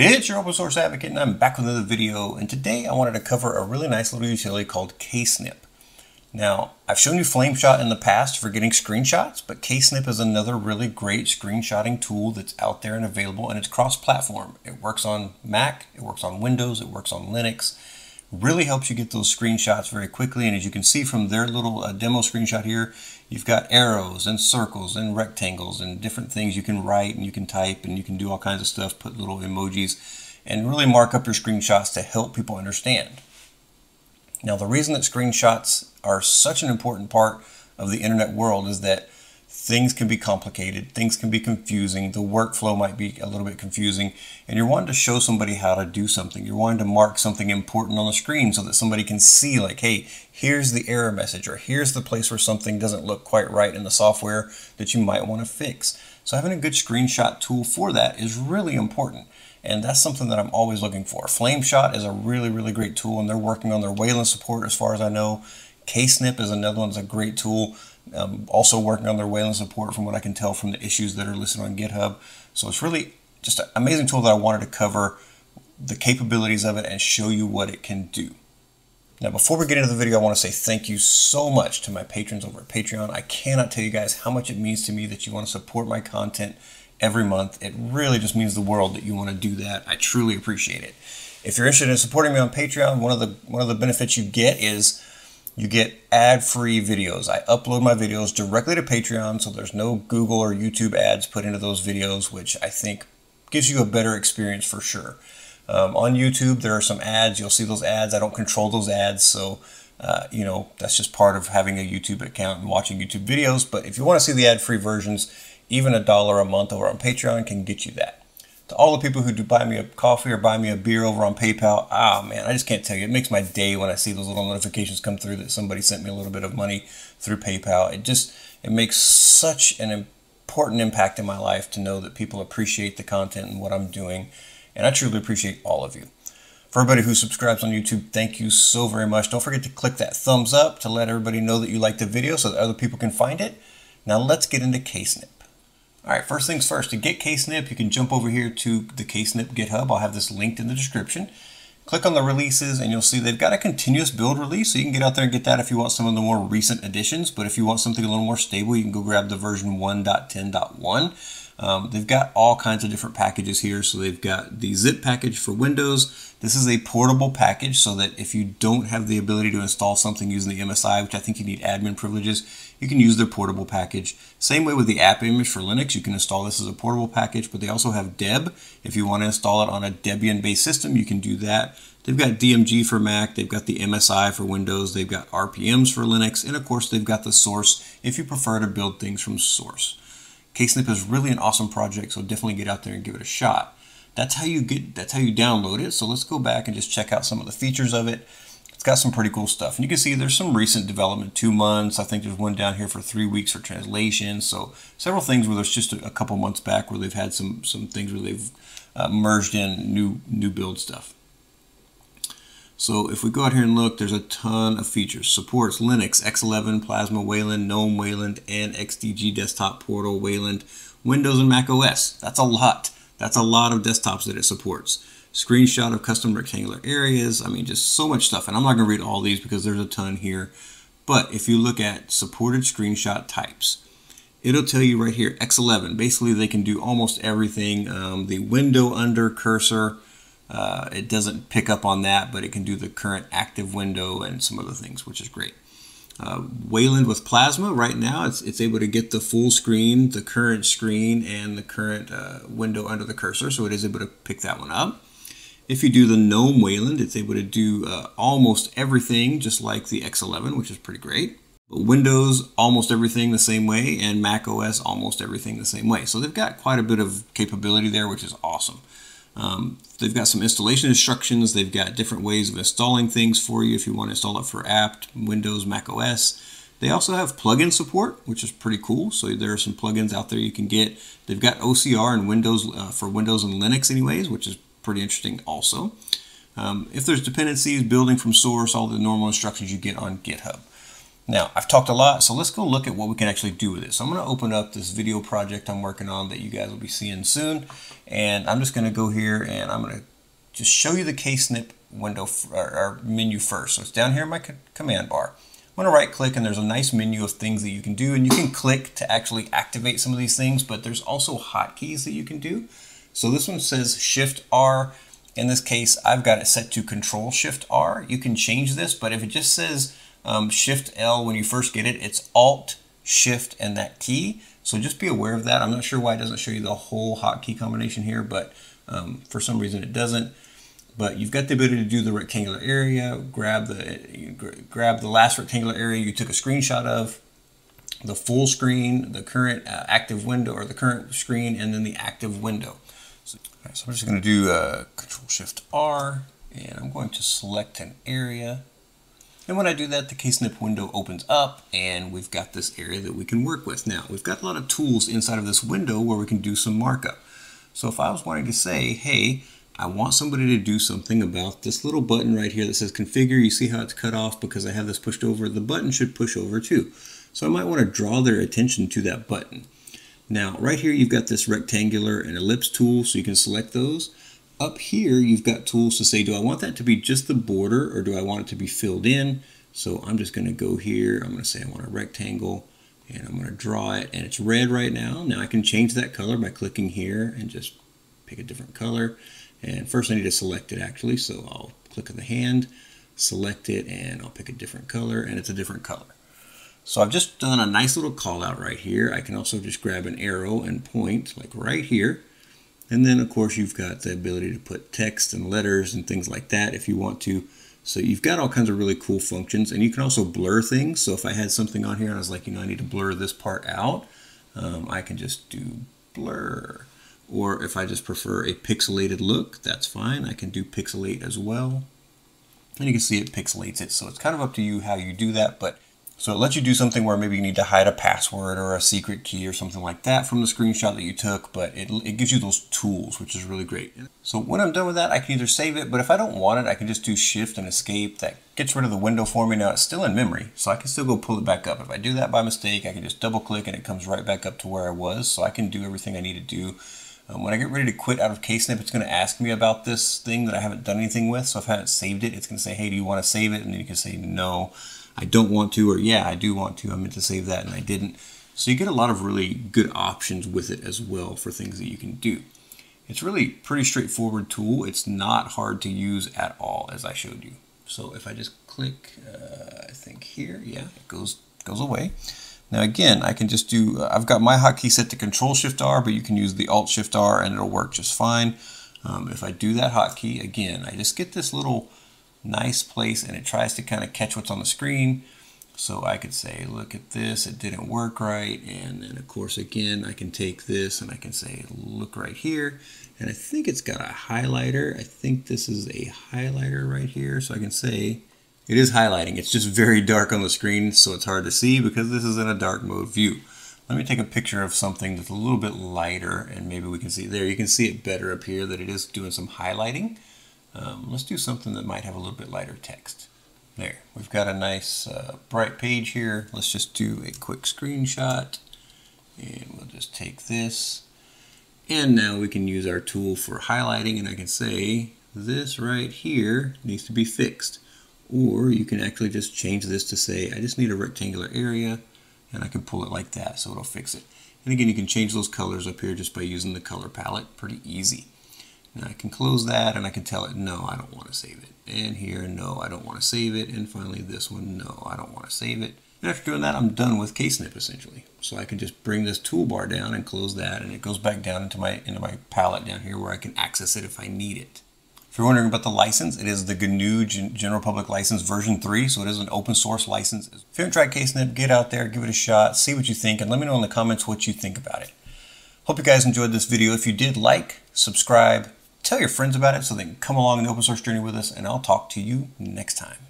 It's your open source advocate and I'm back with another video and today I wanted to cover a really nice little utility called KSnip. Now I've shown you FlameShot in the past for getting screenshots but KSnip is another really great screenshotting tool that's out there and available and it's cross-platform. It works on Mac, it works on Windows, it works on Linux. Really helps you get those screenshots very quickly and as you can see from their little uh, demo screenshot here you've got arrows and circles and rectangles and different things you can write and you can type and you can do all kinds of stuff, put little emojis, and really mark up your screenshots to help people understand. Now, the reason that screenshots are such an important part of the internet world is that things can be complicated, things can be confusing, the workflow might be a little bit confusing, and you're wanting to show somebody how to do something. You're wanting to mark something important on the screen so that somebody can see, like, hey, here's the error message, or here's the place where something doesn't look quite right in the software that you might want to fix. So having a good screenshot tool for that is really important. And that's something that I'm always looking for. FlameShot is a really, really great tool, and they're working on their Wayland support as far as I know. KSnip is another one that's a great tool. Um, also working on their Wayland support from what I can tell from the issues that are listed on GitHub. So it's really just an amazing tool that I wanted to cover the capabilities of it and show you what it can do. Now, before we get into the video, I want to say thank you so much to my patrons over at Patreon. I cannot tell you guys how much it means to me that you want to support my content every month. It really just means the world that you want to do that. I truly appreciate it. If you're interested in supporting me on Patreon, one of the one of the benefits you get is you get ad-free videos. I upload my videos directly to Patreon, so there's no Google or YouTube ads put into those videos, which I think gives you a better experience for sure. Um, on YouTube, there are some ads. You'll see those ads. I don't control those ads, so uh, you know that's just part of having a YouTube account and watching YouTube videos. But if you want to see the ad-free versions, even a dollar a month over on Patreon can get you that to all the people who do buy me a coffee or buy me a beer over on PayPal, ah man, I just can't tell you. It makes my day when I see those little notifications come through that somebody sent me a little bit of money through PayPal. It just it makes such an important impact in my life to know that people appreciate the content and what I'm doing, and I truly appreciate all of you. For everybody who subscribes on YouTube, thank you so very much. Don't forget to click that thumbs up to let everybody know that you like the video so that other people can find it. Now let's get into KSnip. All right, first things first, to get KSnip, you can jump over here to the KSnip GitHub. I'll have this linked in the description. Click on the releases and you'll see they've got a continuous build release, so you can get out there and get that if you want some of the more recent additions. But if you want something a little more stable, you can go grab the version 1.10.1. Um, they've got all kinds of different packages here. So they've got the zip package for Windows. This is a portable package so that if you don't have the ability to install something using the MSI, which I think you need admin privileges, you can use their portable package. Same way with the app image for Linux, you can install this as a portable package, but they also have Deb. If you want to install it on a Debian-based system, you can do that. They've got DMG for Mac, they've got the MSI for Windows, they've got RPMs for Linux, and of course they've got the source if you prefer to build things from source. KSnip is really an awesome project, so definitely get out there and give it a shot. That's how you get that's how you download it. So let's go back and just check out some of the features of it. It's got some pretty cool stuff. And you can see there's some recent development, two months. I think there's one down here for three weeks for translation. So several things where there's just a, a couple months back where they've had some some things where they've uh, merged in new new build stuff. So if we go out here and look, there's a ton of features. Supports Linux, X11, Plasma Wayland, GNOME Wayland, and XDG Desktop Portal Wayland, Windows and Mac OS. That's a lot. That's a lot of desktops that it supports. Screenshot of custom rectangular areas. I mean, just so much stuff. And I'm not going to read all these because there's a ton here. But if you look at supported screenshot types, it'll tell you right here, X11. Basically, they can do almost everything. Um, the window under cursor, uh, it doesn't pick up on that, but it can do the current active window and some other things, which is great. Uh, Wayland with Plasma, right now it's, it's able to get the full screen, the current screen, and the current uh, window under the cursor, so it is able to pick that one up. If you do the GNOME Wayland, it's able to do uh, almost everything just like the X11, which is pretty great. But Windows, almost everything the same way, and Mac OS, almost everything the same way. So they've got quite a bit of capability there, which is awesome. Um, they've got some installation instructions. They've got different ways of installing things for you if you want to install it for apt, Windows, Mac OS. They also have plugin support, which is pretty cool. So there are some plugins out there you can get. They've got OCR and Windows uh, for Windows and Linux anyways, which is pretty interesting also. Um, if there's dependencies, building from source, all the normal instructions you get on GitHub. Now, I've talked a lot, so let's go look at what we can actually do with it. So I'm going to open up this video project I'm working on that you guys will be seeing soon. And I'm just going to go here and I'm going to just show you the Ksnip window or, or menu first. So it's down here in my command bar. I'm to right click and there's a nice menu of things that you can do and you can click to actually activate some of these things but there's also hotkeys that you can do. So this one says Shift R. In this case I've got it set to Control Shift R. You can change this but if it just says um, Shift L when you first get it it's Alt Shift and that key. So just be aware of that. I'm not sure why it doesn't show you the whole hotkey combination here but um, for some reason it doesn't but you've got the ability to do the rectangular area, grab the grab the last rectangular area you took a screenshot of, the full screen, the current uh, active window or the current screen, and then the active window. So, so I'm just going to do uh, Control Shift R, and I'm going to select an area. And when I do that, the Ksnip window opens up, and we've got this area that we can work with. Now, we've got a lot of tools inside of this window where we can do some markup. So if I was wanting to say, hey, I want somebody to do something about this little button right here that says configure. You see how it's cut off because I have this pushed over. The button should push over too. So I might want to draw their attention to that button. Now, right here, you've got this rectangular and ellipse tool, so you can select those. Up here, you've got tools to say, do I want that to be just the border or do I want it to be filled in? So I'm just going to go here. I'm going to say I want a rectangle and I'm going to draw it and it's red right now. Now I can change that color by clicking here and just pick a different color. And first I need to select it actually, so I'll click on the hand, select it, and I'll pick a different color, and it's a different color. So I've just done a nice little call out right here. I can also just grab an arrow and point, like right here. And then of course you've got the ability to put text and letters and things like that if you want to. So you've got all kinds of really cool functions and you can also blur things. So if I had something on here and I was like, you know, I need to blur this part out, um, I can just do blur. Or if I just prefer a pixelated look, that's fine. I can do pixelate as well. And you can see it pixelates it. So it's kind of up to you how you do that. But so it lets you do something where maybe you need to hide a password or a secret key or something like that from the screenshot that you took, but it, it gives you those tools, which is really great. So when I'm done with that, I can either save it, but if I don't want it, I can just do shift and escape. That gets rid of the window for me. Now it's still in memory, so I can still go pull it back up. If I do that by mistake, I can just double click and it comes right back up to where I was. So I can do everything I need to do um, when I get ready to quit out of Ksnip, it's going to ask me about this thing that I haven't done anything with. So if I haven't saved it, it's going to say, hey, do you want to save it? And then you can say, no, I don't want to, or yeah, I do want to. I meant to save that and I didn't. So you get a lot of really good options with it as well for things that you can do. It's really pretty straightforward tool. It's not hard to use at all, as I showed you. So if I just click, uh, I think here, yeah, it goes goes away. Now again, I can just do, uh, I've got my hotkey set to Control Shift R, but you can use the Alt Shift R and it'll work just fine. Um, if I do that hotkey, again, I just get this little nice place and it tries to kind of catch what's on the screen. So I could say, look at this, it didn't work right. And then of course, again, I can take this and I can say, look right here. And I think it's got a highlighter. I think this is a highlighter right here. So I can say, it is highlighting. It's just very dark on the screen, so it's hard to see because this is in a dark mode view. Let me take a picture of something that's a little bit lighter and maybe we can see there. You can see it better up here that it is doing some highlighting. Um, let's do something that might have a little bit lighter text. There, we've got a nice uh, bright page here. Let's just do a quick screenshot and we'll just take this. And now we can use our tool for highlighting and I can say this right here needs to be fixed. Or you can actually just change this to say, I just need a rectangular area, and I can pull it like that, so it'll fix it. And again, you can change those colors up here just by using the color palette, pretty easy. Now I can close that and I can tell it, no, I don't want to save it. And here, no, I don't want to save it. And finally this one, no, I don't want to save it. And after doing that, I'm done with Ksnip essentially. So I can just bring this toolbar down and close that and it goes back down into my, into my palette down here where I can access it if I need it. If you're wondering about the license, it is the GNU General Public License version 3, so it is an open source license. If you haven't tried Ksnip, get out there, give it a shot, see what you think, and let me know in the comments what you think about it. Hope you guys enjoyed this video. If you did, like, subscribe, tell your friends about it so they can come along in the open source journey with us, and I'll talk to you next time.